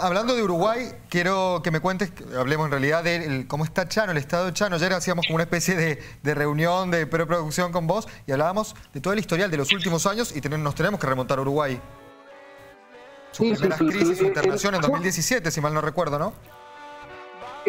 Hablando de Uruguay, quiero que me cuentes, hablemos en realidad de cómo está Chano, el estado de Chano. Ayer hacíamos como una especie de, reunión de preproducción con vos y hablábamos de todo el historial de los últimos años y nos tenemos que remontar a Uruguay. Su sí, primera crisis, su internación en 2017, si mal no recuerdo, ¿no?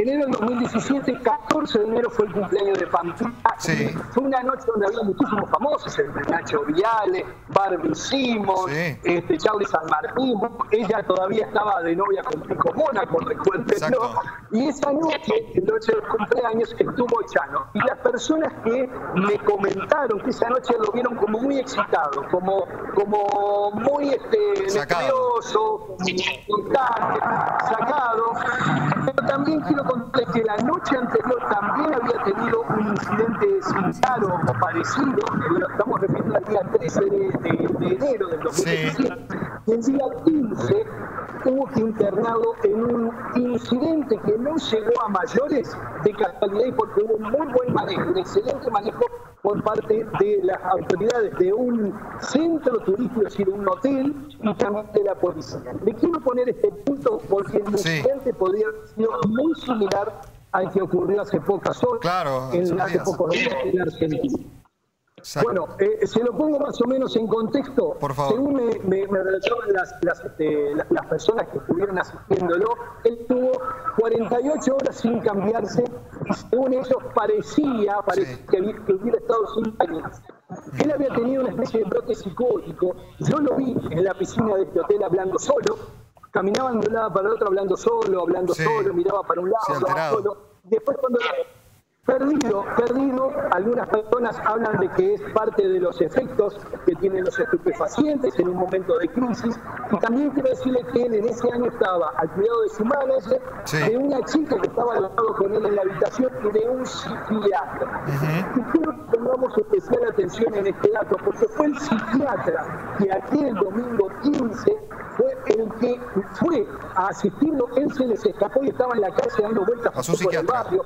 Enero del 2017, 14 de enero fue el cumpleaños de Pampita. Sí. Fue una noche donde había muchísimos famosos, entre Nacho Viale, Barbie Simon, este, Charlie San Martín. Ella todavía estaba de novia con Pico Mónaco, recuérdenlo. Y esa noche, noche del cumpleaños, estuvo Chano. Y las personas que me comentaron que esa noche lo vieron como muy excitado, como, como muy este, nervioso, sacado. Pero también quiero contarles que la noche anterior también había tenido un incidente similar o parecido, estamos refiriendo al día 13 de, enero del 2017, y el día 15 tuvo que internado en un incidente que no llegó a mayores de casualidad y porque hubo un muy buen manejo, un excelente manejo por parte de las autoridades de un centro turístico, es decir, un hotel, y también de la policía. Le quiero poner este punto porque el incidente podría haber sido muy similar al que ocurrió hace pocas horas, claro, en, hace pocos días en Argentina. Bueno, eh, se lo pongo más o menos en contexto. Por favor. Según me, me, relataban las, las, este, las, personas que estuvieron asistiéndolo, él tuvo 48 horas sin cambiarse según ellos parecía, parecía que, hubiera estado sin bañarse. Él había tenido una especie de brote psicótico. Yo lo vi en la piscina de este hotel hablando solo. Caminaba de un lado para el otro hablando solo, hablando solo, miraba para un lado, hablaba solo. Después cuando Perdido, perdido, algunas personas hablan de que es parte de los efectos que tienen los estupefacientes en un momento de crisis. Y también quiero decirle que él en ese año estaba al cuidado de su manager, de una chica que estaba al lado con él en la habitación y de un psiquiatra. Y quiero que pongamos especial atención en este dato, porque fue el psiquiatra que aquel domingo 15 fue el que fue a asistirlo, él se les escapó y estaba en la calle dando vueltas por el barrio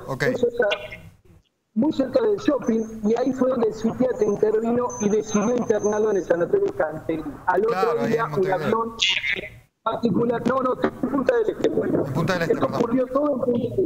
muy cerca del shopping, y ahí fue donde el psiquiatra intervino y decidió internarlo en el sanatorio Cantel. Al otro día, un avión particular, no, no, Punta del Este. Punta del Este, Esto ocurrió todo en Este.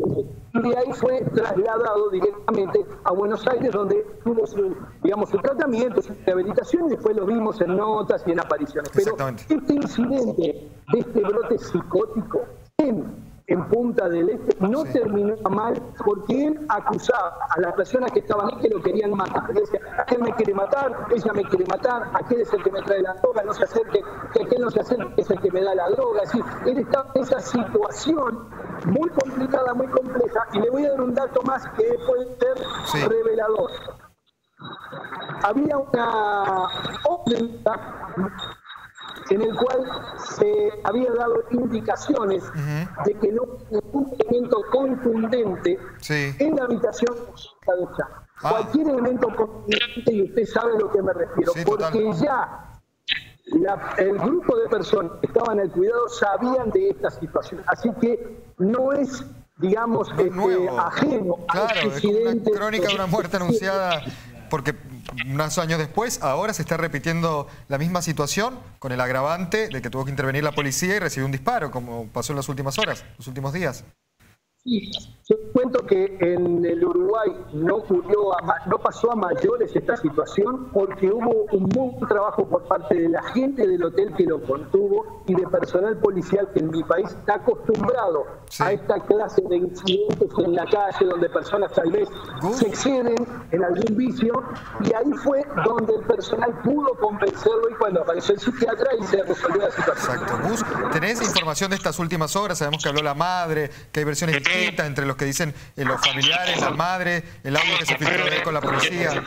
Y de ahí fue trasladado directamente a Buenos Aires, donde tuvo su, digamos, su tratamiento, su rehabilitación, y después lo vimos en notas y en apariciones. Pero este incidente de este brote psicótico en en Punta del Este no terminó mal porque él acusaba a las personas que estaban ahí que lo querían matar. decía, aquel me quiere matar, ella me quiere matar, aquel es el que me trae la droga, no se acerque, que aquel no se acerque, es el que me da la droga. Decir, él estaba en esa situación muy complicada, muy compleja, y le voy a dar un dato más que puede ser revelador. Había una en el cual se había dado indicaciones de que no hubo un elemento contundente en la habitación de ah. Cualquier elemento contundente, y usted sabe a lo que me refiero, porque ya el grupo de personas que estaban al cuidado sabían de esta situación. Así que no es digamos, este, ajeno claro, al Es una crónica de una muerte anunciada porque unos años después, ahora se está repitiendo la misma situación con el agravante de que tuvo que intervenir la policía y recibió un disparo, como pasó en las últimas horas, los últimos días. Yo cuento que en el Uruguay no ocurrió, no pasó a mayores esta situación porque hubo un buen trabajo por parte de la gente del hotel que lo contuvo y de personal policial que en mi país está acostumbrado a esta clase de incidentes en la calle donde personas tal vez se exceden en algún vicio y ahí fue donde el personal pudo convencerlo y cuando apareció el psiquiatra y se resolvió la situación. Exacto. Gus, ¿tenés información de estas últimas horas? Sabemos que habló la madre, que hay versiones entre los que dicen eh, los familiares, la madre, el audio que se filtró con la policía.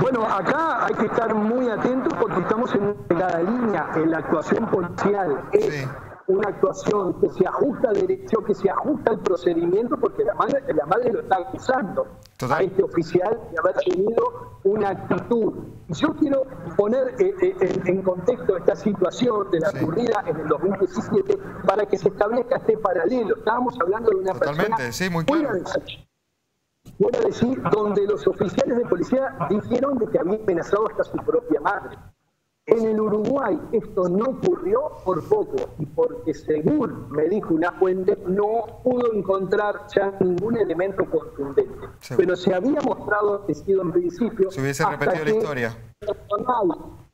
Bueno, acá hay que estar muy atentos porque estamos en una línea en la actuación policial. Es una actuación que se ajusta al derecho, que se ajusta al procedimiento, porque la madre, la madre lo está acusando a este oficial de haber tenido una actitud. Yo quiero poner eh, eh, en, contexto esta situación de la ocurrida en el 2017 para que se establezca este paralelo. Estábamos hablando de una Totalmente, sí, muy claro. Fuera de decir, donde los oficiales de policía dijeron de que había amenazado hasta su propia madre. En el Uruguay esto no ocurrió por poco y porque según me dijo una fuente no pudo encontrar ya ningún elemento contundente. Pero se había mostrado sido en principio. Se hubiese repetido la historia personal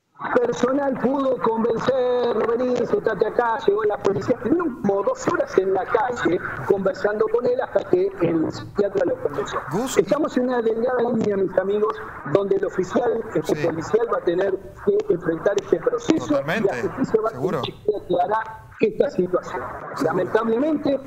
pudo convencerlo, venir, sentate acá, llegó la policía, estuvieron como dos horas en la calle conversando con él hasta que el psiquiatra lo convenció. Estamos en una delgada línea, mis amigos, donde el oficial, el policial va a tener que enfrentar este proceso y la justicia va a tener que aclarar esta situación. Lamentablemente,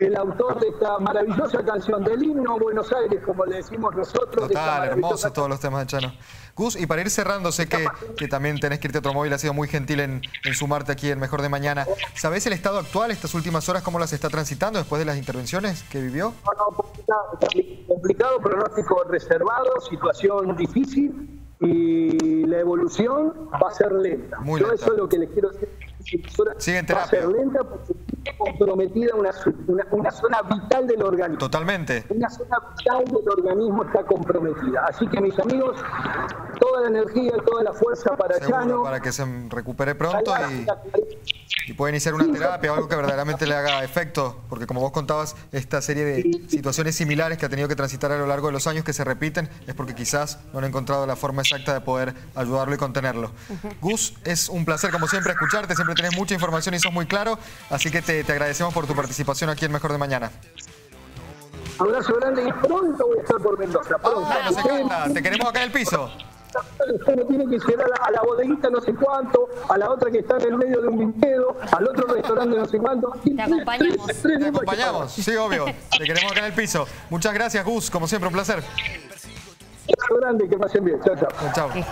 el autor de esta maravillosa canción del himno Buenos Aires, como le decimos nosotros. Total, hermoso todos los temas de Chano. Gus, y para ir cerrando, sé que, que también tenés que irte a otro móvil, ha sido muy gentil en, sumarte aquí en Mejor de Mañana. ¿Sabés el estado actual, estas últimas horas, cómo las está transitando después de las intervenciones que vivió? No, no, complicado, complicado pronóstico reservado, situación difícil y la evolución va a ser lenta. Muy lenta. Yo eso es lo que les quiero decir. Sigue en terapia. Va a ser lenta porque comprometida una, una, zona vital del organismo. Totalmente. Una zona vital del organismo está comprometida. Así que mis amigos, toda la energía, toda la fuerza para Chano. Para que se recupere pronto y y puede iniciar una terapia o algo que verdaderamente le haga efecto, porque como vos contabas, esta serie de situaciones similares que ha tenido que transitar a lo largo de los años que se repiten, es porque quizás no han encontrado la forma exacta de poder ayudarlo y contenerlo. Gus, es un placer como siempre escucharte, siempre tenés mucha información y sos muy claro, así que te, agradecemos por tu participación aquí en Mejor de Mañana. Abrazo grande y pronto voy a estar por Mendoza. Pronto. te queremos acá en el piso usted no tiene que llegar a la, bodeguita no sé cuánto, a la otra que está en el medio de un vinquedo, al otro restaurante no sé cuánto. Te acompañamos. Te acompañamos, sí, obvio. Te queremos acá en el piso. Muchas gracias, Gus. Como siempre, un placer. Un grande, que pasen bien. Chao, chao. Chao.